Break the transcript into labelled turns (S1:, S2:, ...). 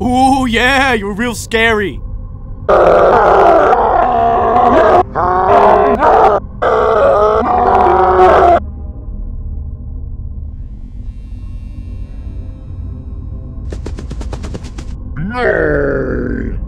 S1: Ooh, yeah, you're real scary.
S2: Nerd.